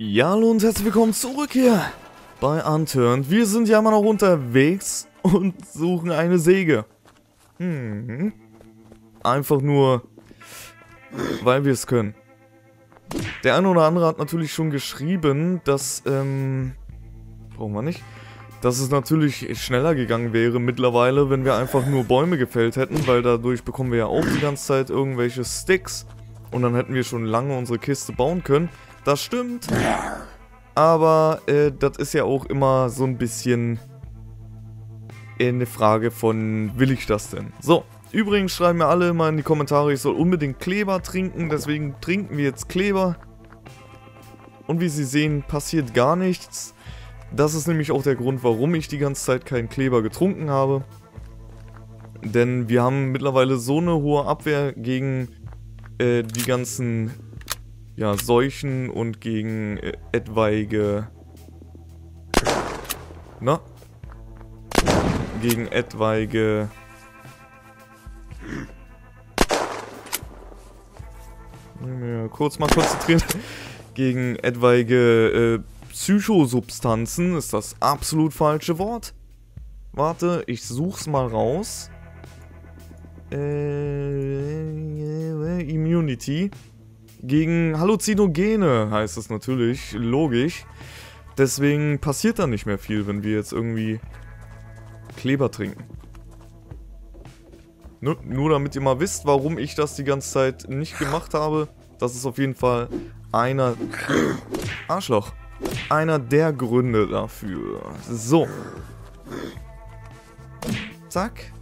Ja, hallo und herzlich willkommen zurück hier bei Unturned. Wir sind ja immer noch unterwegs und suchen eine Säge. Hm. Einfach nur, weil wir es können. Der eine oder andere hat natürlich schon geschrieben, dass, ähm, brauchen wir nicht, dass es natürlich schneller gegangen wäre mittlerweile, wenn wir einfach nur Bäume gefällt hätten, weil dadurch bekommen wir ja auch die ganze Zeit irgendwelche Sticks. Und dann hätten wir schon lange unsere Kiste bauen können. Das stimmt. Aber äh, das ist ja auch immer so ein bisschen eine Frage von, will ich das denn? So, übrigens schreiben mir alle immer in die Kommentare, ich soll unbedingt Kleber trinken, deswegen trinken wir jetzt Kleber. Und wie Sie sehen, passiert gar nichts. Das ist nämlich auch der Grund, warum ich die ganze Zeit keinen Kleber getrunken habe. Denn wir haben mittlerweile so eine hohe Abwehr gegen äh, die ganzen ja, Seuchen und gegen äh, etwaige... Na? Gegen etwaige... Kurz mal konzentrieren. gegen etwaige äh, Psychosubstanzen ist das absolut falsche Wort. Warte, ich such's mal raus. Äh, Immunity. Gegen Halluzinogene heißt es natürlich, logisch. Deswegen passiert da nicht mehr viel, wenn wir jetzt irgendwie Kleber trinken. Nur, nur damit ihr mal wisst, warum ich das die ganze Zeit nicht gemacht habe. Das ist auf jeden Fall einer... Arschloch. Einer der Gründe dafür. So. Zack.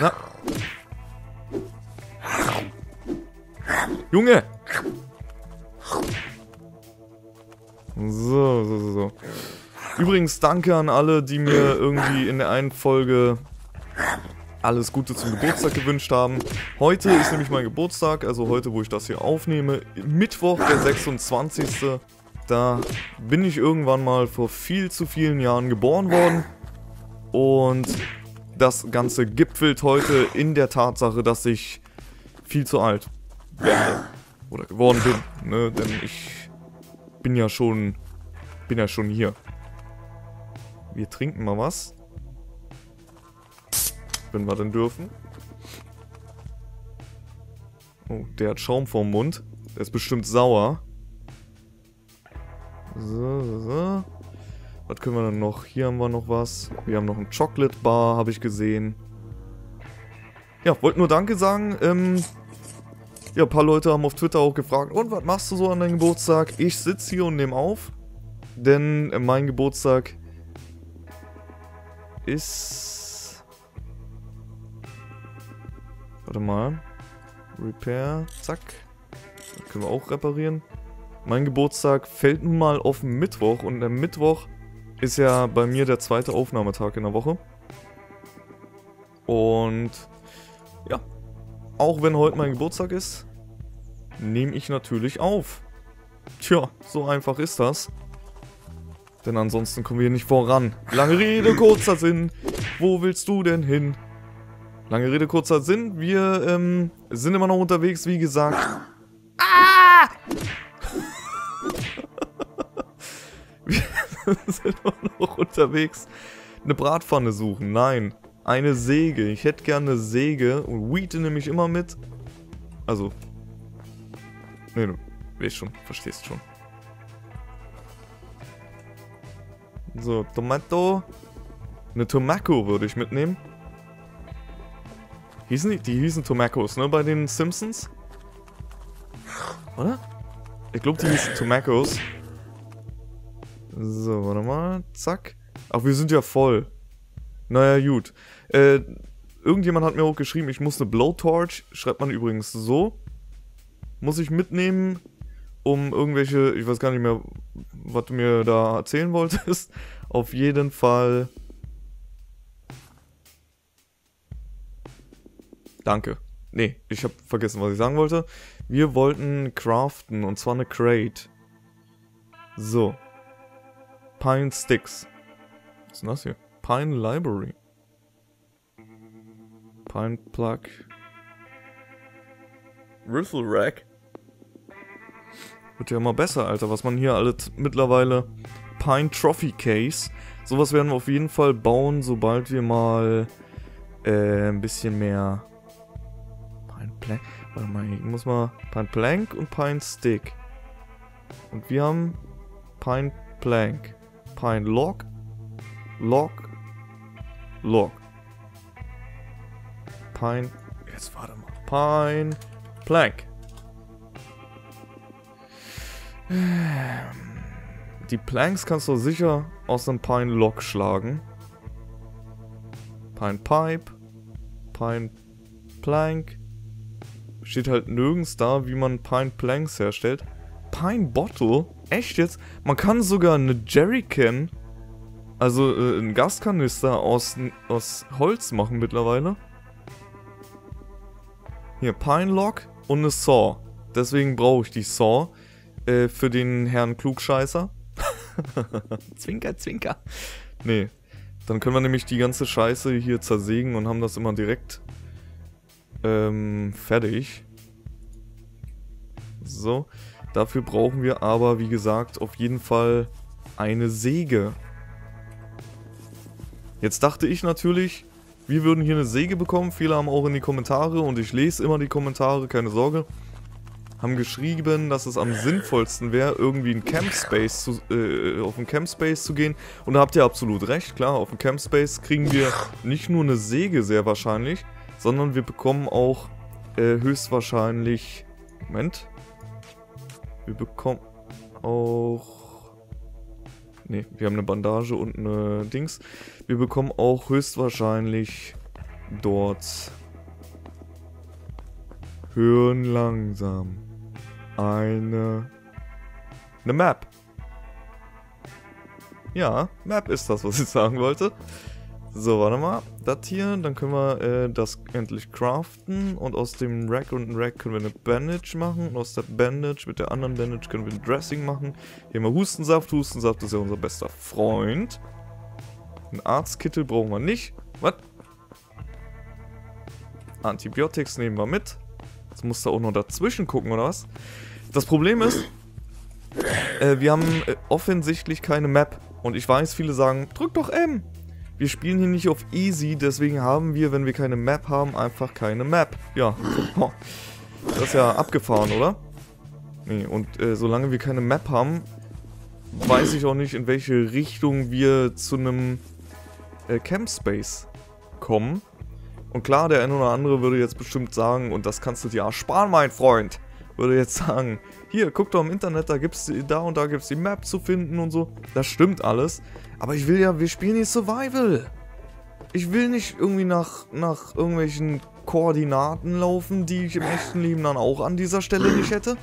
Na, Junge! So, so, so, so. Übrigens, danke an alle, die mir irgendwie in der einen Folge alles Gute zum Geburtstag gewünscht haben. Heute ist nämlich mein Geburtstag, also heute, wo ich das hier aufnehme. Mittwoch, der 26. Da bin ich irgendwann mal vor viel zu vielen Jahren geboren worden. Und das Ganze gipfelt heute in der Tatsache, dass ich viel zu alt. Oder geworden bin, ne? Denn ich bin ja schon, bin ja schon hier. Wir trinken mal was. Wenn wir denn dürfen. Oh, der hat Schaum vorm Mund. Der ist bestimmt sauer. So, so, so. Was können wir dann noch? Hier haben wir noch was. Wir haben noch ein Chocolate Bar, habe ich gesehen. Ja, wollte nur Danke sagen. Ähm, ja, ein paar Leute haben auf Twitter auch gefragt, und was machst du so an deinem Geburtstag? Ich sitze hier und nehme auf, denn mein Geburtstag ist... Warte mal. Repair, zack. Das können wir auch reparieren. Mein Geburtstag fällt nun mal auf Mittwoch und der Mittwoch ist ja bei mir der zweite Aufnahmetag in der Woche. Und auch wenn heute mein Geburtstag ist, nehme ich natürlich auf. Tja, so einfach ist das. Denn ansonsten kommen wir nicht voran. Lange Rede, kurzer Sinn. Wo willst du denn hin? Lange Rede, kurzer Sinn. Wir ähm, sind immer noch unterwegs, wie gesagt. Ah! wir sind immer noch unterwegs. Eine Bratpfanne suchen. Nein. Eine Säge. Ich hätte gerne eine Säge. Und Wheat nehme ich immer mit. Also. Nee, du weißt schon. Verstehst schon. So, Tomato. Eine Tomaco würde ich mitnehmen. Hießen die? Die hießen Tomacos, ne? Bei den Simpsons? Oder? Ich glaube, die hießen Tomacos. So, warte mal. Zack. Ach, wir sind ja voll. Naja, gut. Äh, irgendjemand hat mir auch geschrieben, ich muss eine Blowtorch, schreibt man übrigens so. Muss ich mitnehmen, um irgendwelche, ich weiß gar nicht mehr, was du mir da erzählen wolltest. Auf jeden Fall. Danke. Nee, ich habe vergessen, was ich sagen wollte. Wir wollten craften, und zwar eine Crate. So. Pine Sticks. Was ist denn das hier? Pine Library. Pine Plug. Riffle Rack. Wird ja immer besser, Alter, was man hier alles mittlerweile... Pine Trophy Case. Sowas werden wir auf jeden Fall bauen, sobald wir mal äh, ein bisschen mehr... Pine Plank... Warte mal, ich muss mal... Pine Plank und Pine Stick. Und wir haben Pine Plank. Pine Log. Log. Log. Pine... Jetzt warte mal. Pine Plank. Die Planks kannst du sicher aus einem Pine Log schlagen. Pine Pipe. Pine Plank. Steht halt nirgends da, wie man Pine Planks herstellt. Pine Bottle? Echt jetzt? Man kann sogar eine Jerrycan, also äh, einen Gaskanister aus, aus Holz machen mittlerweile. Hier, Pine Log und eine Saw. Deswegen brauche ich die Saw äh, für den Herrn Klugscheißer. zwinker, zwinker. Nee. Dann können wir nämlich die ganze Scheiße hier zersägen und haben das immer direkt ähm, fertig. So. Dafür brauchen wir aber, wie gesagt, auf jeden Fall eine Säge. Jetzt dachte ich natürlich, wir würden hier eine Säge bekommen. Viele haben auch in die Kommentare und ich lese immer die Kommentare, keine Sorge haben geschrieben, dass es am sinnvollsten wäre, irgendwie in Campspace zu, äh, auf einen Campspace zu gehen. Und da habt ihr absolut recht, klar, auf dem Campspace kriegen wir nicht nur eine Säge sehr wahrscheinlich, sondern wir bekommen auch äh, höchstwahrscheinlich... Moment. Wir bekommen auch... Ne, wir haben eine Bandage und eine Dings. Wir bekommen auch höchstwahrscheinlich dort... Hören langsam eine, eine Map. Ja, Map ist das, was ich sagen wollte. So, warte mal. Das hier, dann können wir äh, das endlich craften. Und aus dem Rack und dem Rack können wir eine Bandage machen. Und aus der Bandage mit der anderen Bandage können wir ein Dressing machen. Hier haben wir Hustensaft. Hustensaft ist ja unser bester Freund. Ein Arztkittel brauchen wir nicht. Was? Antibiotics nehmen wir mit. Jetzt musst du auch noch dazwischen gucken, oder was? Das Problem ist, äh, wir haben äh, offensichtlich keine Map. Und ich weiß, viele sagen, drück doch M. Wir spielen hier nicht auf Easy, deswegen haben wir, wenn wir keine Map haben, einfach keine Map. Ja, das ist ja abgefahren, oder? Nee, und äh, solange wir keine Map haben, weiß ich auch nicht, in welche Richtung wir zu einem äh, Campspace kommen. Und klar, der eine oder andere würde jetzt bestimmt sagen, und das kannst du dir ersparen, mein Freund würde jetzt sagen, hier, guck doch im Internet, da gibt's da und da gibt's die Map zu finden und so. Das stimmt alles. Aber ich will ja, wir spielen hier Survival. Ich will nicht irgendwie nach, nach irgendwelchen Koordinaten laufen, die ich im echten Leben dann auch an dieser Stelle nicht hätte.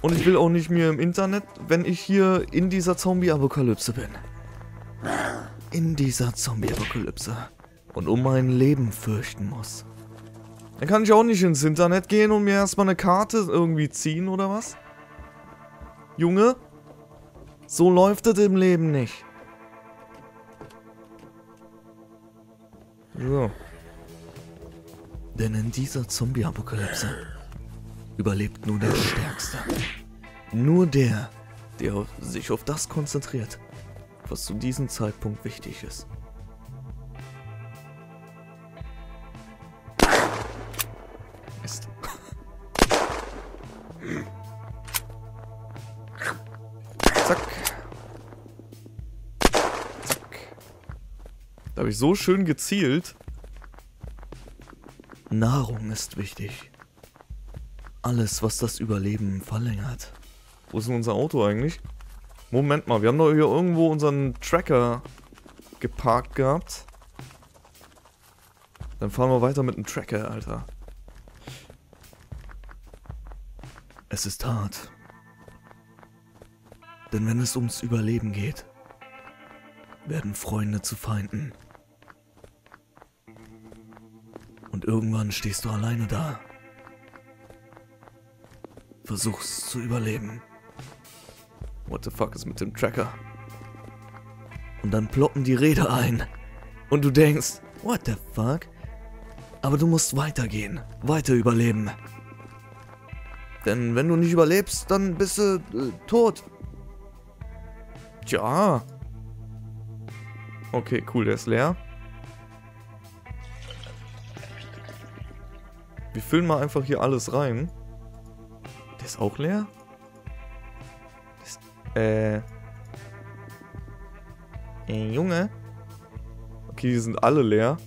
Und ich will auch nicht mir im Internet, wenn ich hier in dieser Zombie-Apokalypse bin. In dieser Zombie-Apokalypse. Und um mein Leben fürchten muss. Dann kann ich auch nicht ins Internet gehen und mir erstmal eine Karte irgendwie ziehen, oder was? Junge? So läuft es im Leben nicht. So. Denn in dieser Zombie-Apokalypse überlebt nur der Stärkste. Nur der, der sich auf das konzentriert, was zu diesem Zeitpunkt wichtig ist. Da habe ich so schön gezielt. Nahrung ist wichtig. Alles, was das Überleben verlängert. Wo ist denn unser Auto eigentlich? Moment mal, wir haben doch hier irgendwo unseren Tracker geparkt gehabt. Dann fahren wir weiter mit dem Tracker, Alter. Es ist hart. Denn wenn es ums Überleben geht, werden Freunde zu Feinden. Und irgendwann stehst du alleine da. Versuchst zu überleben. What the fuck ist mit dem Tracker? Und dann ploppen die Räder ein. Und du denkst, what the fuck? Aber du musst weitergehen, weiter überleben. Denn wenn du nicht überlebst, dann bist du äh, tot. Tja. Okay, cool, der ist leer. Füllen mal einfach hier alles rein. Der ist auch leer? Ist, äh... Äh, Junge? Okay, die sind alle leer.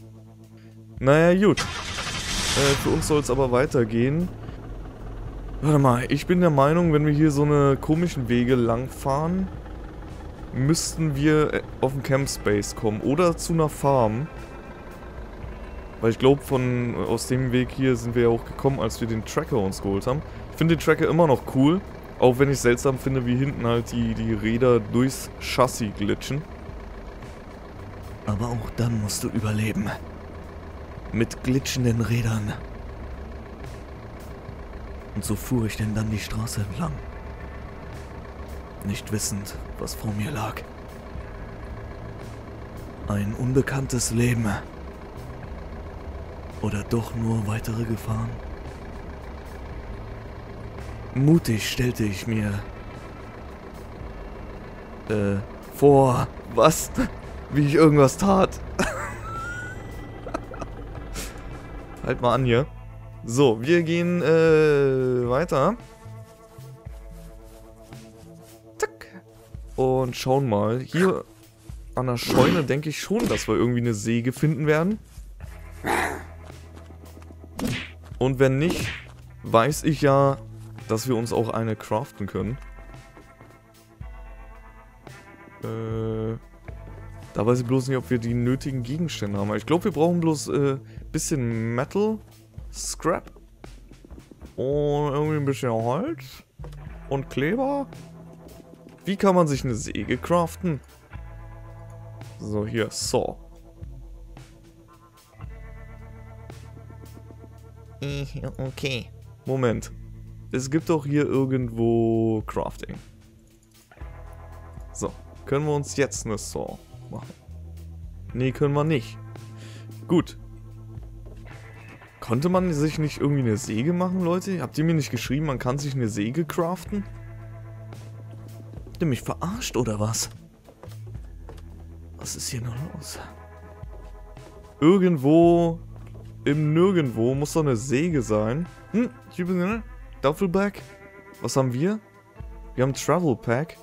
Naja, gut. Äh, für uns soll es aber weitergehen. Warte mal, ich bin der Meinung, wenn wir hier so eine komischen Wege langfahren, müssten wir äh, auf den Camp Space kommen oder zu einer Farm. Weil ich glaube, von aus dem Weg hier sind wir ja auch gekommen, als wir den Tracker uns geholt haben. Ich finde den Tracker immer noch cool, auch wenn ich seltsam finde, wie hinten halt die, die Räder durchs Chassis glitschen. Aber auch dann musst du überleben. Mit glitschenden Rädern. Und so fuhr ich denn dann die Straße entlang. Nicht wissend, was vor mir lag. Ein unbekanntes Leben. Oder doch nur weitere Gefahren? Mutig stellte ich mir äh, vor, was, wie ich irgendwas tat. halt mal an hier. So, wir gehen äh, weiter. Zack. Und schauen mal. Hier an der Scheune denke ich schon, dass wir irgendwie eine Säge finden werden. Und wenn nicht, weiß ich ja, dass wir uns auch eine craften können. Äh, da weiß ich bloß nicht, ob wir die nötigen Gegenstände haben. Ich glaube, wir brauchen bloß äh, bisschen Metal, Scrap und irgendwie ein bisschen Holz und Kleber. Wie kann man sich eine Säge craften? So, hier, Saw. Okay. Moment. Es gibt doch hier irgendwo Crafting. So. Können wir uns jetzt eine Saw machen? Nee, können wir nicht. Gut. Konnte man sich nicht irgendwie eine Säge machen, Leute? Habt ihr mir nicht geschrieben, man kann sich eine Säge craften? Habt ihr mich verarscht, oder was? Was ist hier nur los? Irgendwo im Nirgendwo muss doch eine Säge sein. Hm, ich bin Duffelbag. Was haben wir? Wir haben Travel Pack.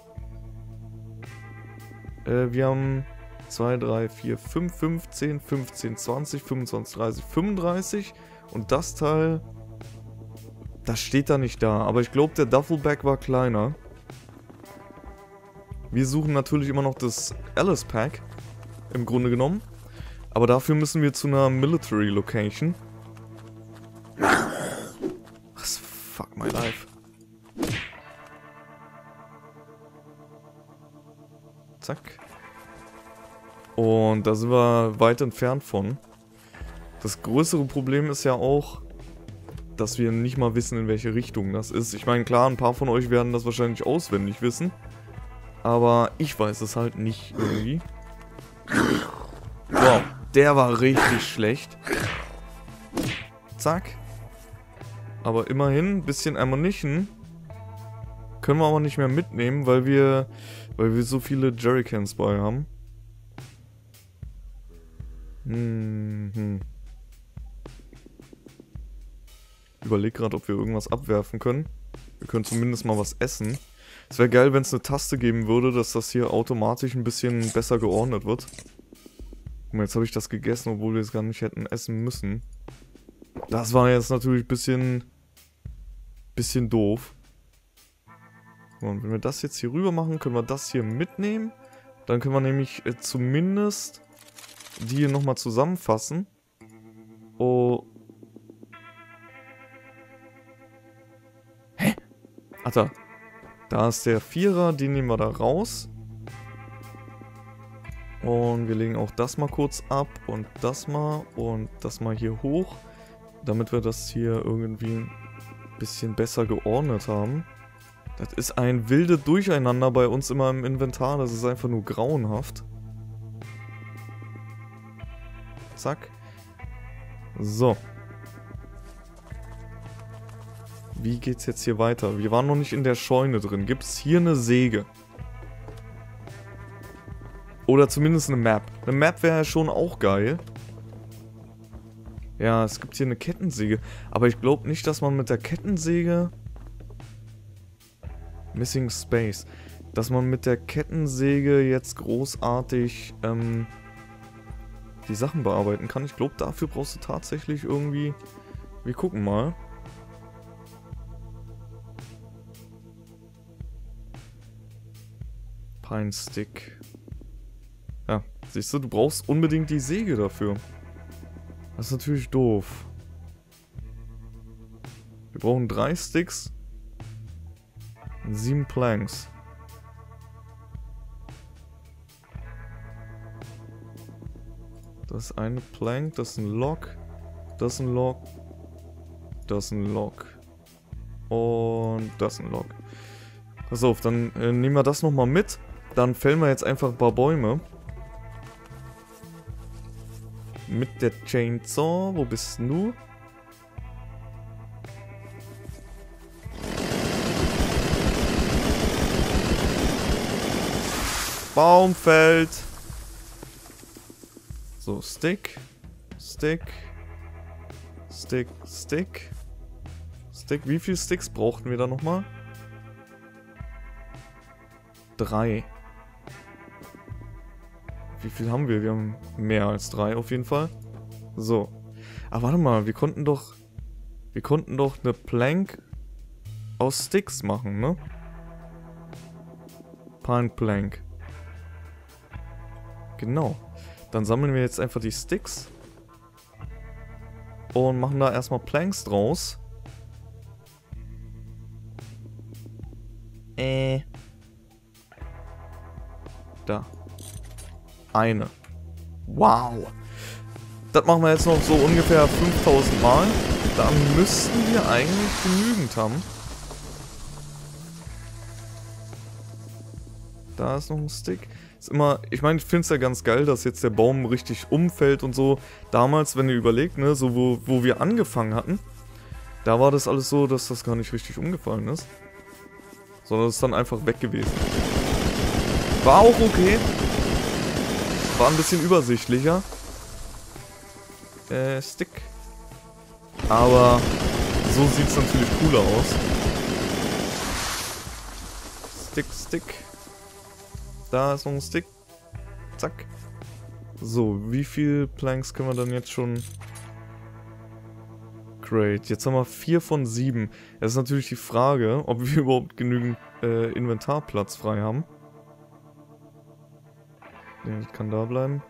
Äh, wir haben 2, 3, 4, 5, 15, 15, 20, 25, 30, 35. Und das Teil, das steht da nicht da. Aber ich glaube, der Duffelbag war kleiner. Wir suchen natürlich immer noch das Alice Pack. Im Grunde genommen. Aber dafür müssen wir zu einer Military Location. Was? Fuck my life. Zack. Und da sind wir weit entfernt von. Das größere Problem ist ja auch, dass wir nicht mal wissen, in welche Richtung das ist. Ich meine, klar, ein paar von euch werden das wahrscheinlich auswendig wissen. Aber ich weiß es halt nicht irgendwie. Der war richtig schlecht. Zack. Aber immerhin, ein bisschen Ammunition. Können wir aber nicht mehr mitnehmen, weil wir, weil wir so viele Jerrycans bei haben. Hm, Überleg gerade, ob wir irgendwas abwerfen können. Wir können zumindest mal was essen. Es wäre geil, wenn es eine Taste geben würde, dass das hier automatisch ein bisschen besser geordnet wird. Guck mal, jetzt habe ich das gegessen, obwohl wir es gar nicht hätten essen müssen. Das war jetzt natürlich ein bisschen, bisschen doof. Und wenn wir das jetzt hier rüber machen, können wir das hier mitnehmen. Dann können wir nämlich äh, zumindest die hier nochmal zusammenfassen. Oh. Hä? Ach da. Da ist der Vierer, den nehmen wir da raus. Und wir legen auch das mal kurz ab und das mal und das mal hier hoch, damit wir das hier irgendwie ein bisschen besser geordnet haben. Das ist ein wilde Durcheinander bei uns immer im Inventar, das ist einfach nur grauenhaft. Zack. So. wie geht's jetzt hier weiter? Wir waren noch nicht in der Scheune drin. Gibt es hier eine Säge? Oder zumindest eine Map. Eine Map wäre schon auch geil. Ja, es gibt hier eine Kettensäge. Aber ich glaube nicht, dass man mit der Kettensäge... Missing Space. Dass man mit der Kettensäge jetzt großartig ähm, die Sachen bearbeiten kann. Ich glaube, dafür brauchst du tatsächlich irgendwie... Wir gucken mal. Pine Stick. Siehst du, du brauchst unbedingt die Säge dafür. Das ist natürlich doof. Wir brauchen drei Sticks. Und sieben Planks. Das ist eine Plank, das ist ein Log, das ist ein Log, das ist ein Log. Und das ist ein Log. Pass auf, dann äh, nehmen wir das nochmal mit. Dann fällen wir jetzt einfach ein paar Bäume. Mit der Chainsaw. Wo bist du? Baum fällt. So, Stick. Stick. Stick, Stick. Stick. Wie viele Sticks brauchten wir da nochmal? Drei. Wie viel haben wir? Wir haben mehr als drei auf jeden Fall. So. Aber warte mal, wir konnten doch... Wir konnten doch eine Plank aus Sticks machen, ne? Pine Plank. Genau. Dann sammeln wir jetzt einfach die Sticks. Und machen da erstmal Planks draus. Äh. Eine. Wow. Das machen wir jetzt noch so ungefähr 5000 Mal. Dann müssten wir eigentlich genügend haben. Da ist noch ein Stick. Ist immer, ich meine, ich finde es ja ganz geil, dass jetzt der Baum richtig umfällt und so. Damals, wenn ihr überlegt, ne, so wo, wo wir angefangen hatten, da war das alles so, dass das gar nicht richtig umgefallen ist. Sondern es ist dann einfach weg gewesen. War auch okay. War ein bisschen übersichtlicher. Äh, Stick. Aber so sieht es natürlich cooler aus. Stick, Stick. Da ist noch ein Stick. Zack. So, wie viel Planks können wir dann jetzt schon... Great. Jetzt haben wir 4 von 7. Es ist natürlich die Frage, ob wir überhaupt genügend äh, Inventarplatz frei haben. Ja, ich kann da bleiben.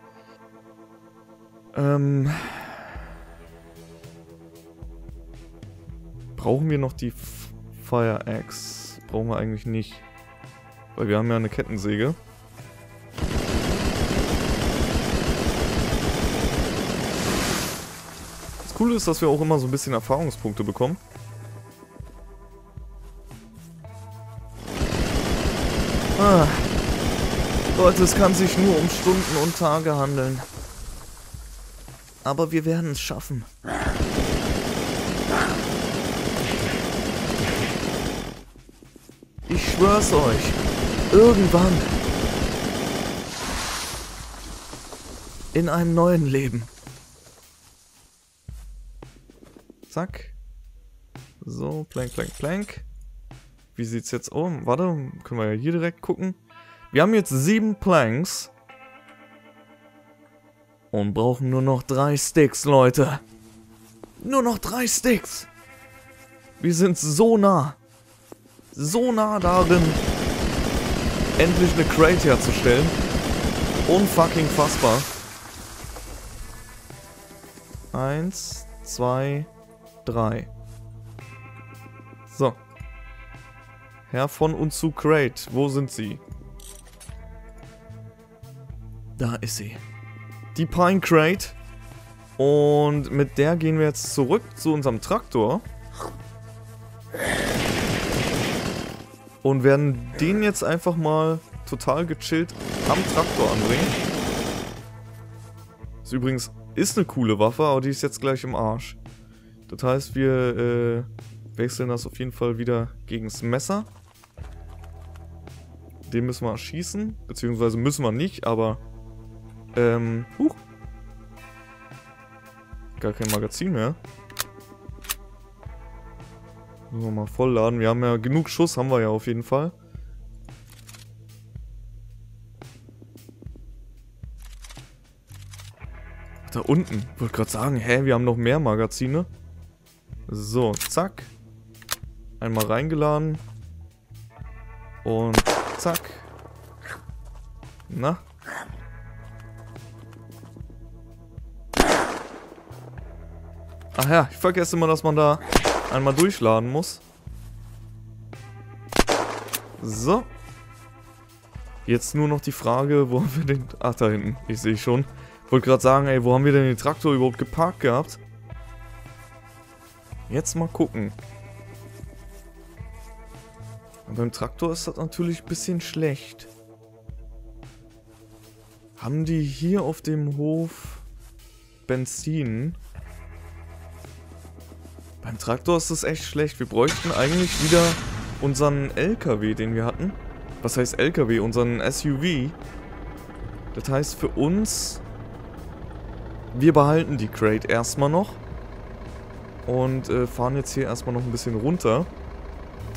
Ähm... Brauchen wir noch die Fire Axe? Brauchen wir eigentlich nicht. Weil wir haben ja eine Kettensäge. Coole ist, dass wir auch immer so ein bisschen Erfahrungspunkte bekommen. Leute, es kann sich nur um Stunden und Tage handeln. Aber wir werden es schaffen. Ich schwör's euch. Irgendwann. In einem neuen Leben. Zack. So, plank, plank, plank. Wie sieht's jetzt? Oh, warte, können wir ja hier direkt gucken. Wir haben jetzt sieben Planks. Und brauchen nur noch drei Sticks, Leute. Nur noch drei Sticks. Wir sind so nah. So nah darin, endlich eine Crate herzustellen. Unfucking fassbar. Eins, zwei, 3. So. Herr von und zu Crate. Wo sind sie? Da ist sie. Die Pine Crate. Und mit der gehen wir jetzt zurück zu unserem Traktor. Und werden den jetzt einfach mal total gechillt am Traktor anbringen. Das übrigens ist eine coole Waffe, aber die ist jetzt gleich im Arsch. Das heißt, wir äh, Wechseln das auf jeden Fall wieder gegen das Messer. Den müssen wir erschießen. Beziehungsweise müssen wir nicht, aber... Ähm, huch. Gar kein Magazin mehr. Müssen wir mal vollladen. Wir haben ja genug Schuss, haben wir ja auf jeden Fall. Da unten. Ich wollte gerade sagen, hä, wir haben noch mehr Magazine. So, zack. Einmal reingeladen. Und zack. Na? Ach ja, ich vergesse immer, dass man da einmal durchladen muss. So. Jetzt nur noch die Frage, wo haben wir den... Ach, da hinten. Ich sehe schon. Wollte gerade sagen, ey, wo haben wir denn den Traktor überhaupt geparkt gehabt? Jetzt mal gucken. Und beim Traktor ist das natürlich ein bisschen schlecht. Haben die hier auf dem Hof Benzin? Beim Traktor ist das echt schlecht. Wir bräuchten eigentlich wieder unseren LKW, den wir hatten. Was heißt LKW? Unseren SUV. Das heißt für uns, wir behalten die Crate erstmal noch. Und äh, fahren jetzt hier erstmal noch ein bisschen runter.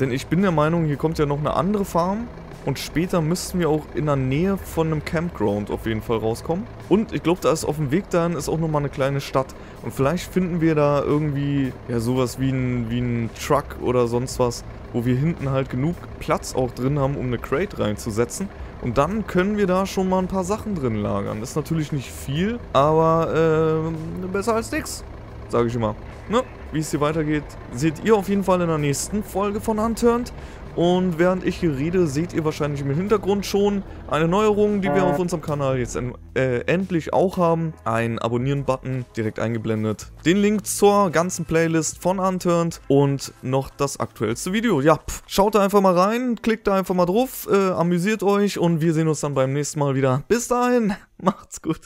Denn ich bin der Meinung, hier kommt ja noch eine andere Farm. Und später müssten wir auch in der Nähe von einem Campground auf jeden Fall rauskommen. Und ich glaube, da ist auf dem Weg dahin ist auch nochmal eine kleine Stadt. Und vielleicht finden wir da irgendwie ja sowas wie ein, wie Truck oder sonst was, wo wir hinten halt genug Platz auch drin haben, um eine Crate reinzusetzen. Und dann können wir da schon mal ein paar Sachen drin lagern. Ist natürlich nicht viel, aber äh, besser als nichts, sage ich immer. Ne? Wie es hier weitergeht, seht ihr auf jeden Fall in der nächsten Folge von Unturned. Und während ich hier rede, seht ihr wahrscheinlich im Hintergrund schon eine Neuerung, die wir auf unserem Kanal jetzt äh, endlich auch haben. Ein Abonnieren-Button direkt eingeblendet. Den Link zur ganzen Playlist von Unturned und noch das aktuellste Video. Ja, pff, schaut da einfach mal rein, klickt da einfach mal drauf, äh, amüsiert euch und wir sehen uns dann beim nächsten Mal wieder. Bis dahin, macht's gut.